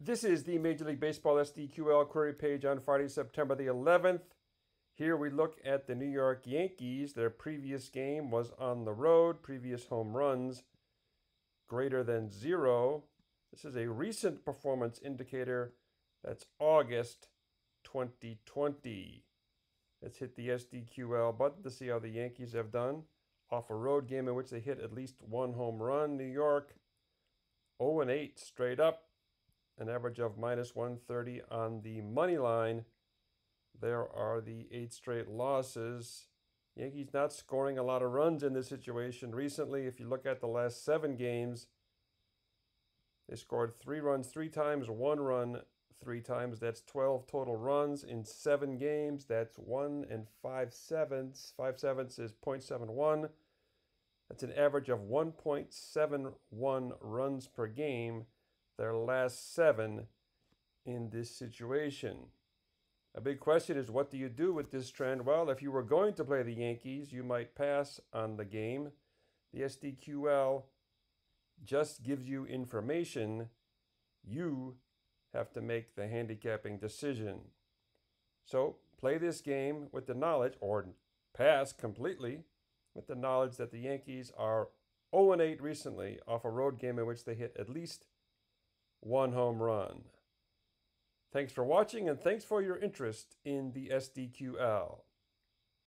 This is the Major League Baseball SDQL query page on Friday, September the 11th. Here we look at the New York Yankees. Their previous game was on the road, previous home runs greater than zero. This is a recent performance indicator. That's August 2020. Let's hit the SDQL button to see how the Yankees have done. Off a road game in which they hit at least one home run, New York 0 and 8 straight up, an average of minus 130 on the money line. There are the eight straight losses. Yankees not scoring a lot of runs in this situation. Recently, if you look at the last seven games, they scored three runs three times, one run three times. That's 12 total runs in seven games. That's one and five sevenths. Five sevenths is 0.71. That's an average of 1.71 runs per game, their last seven in this situation. A big question is what do you do with this trend? Well, if you were going to play the Yankees, you might pass on the game. The SDQL just gives you information. You have to make the handicapping decision. So play this game with the knowledge, or pass completely with the knowledge that the Yankees are 0 8 recently off a road game in which they hit at least one home run. Thanks for watching and thanks for your interest in the SDQL.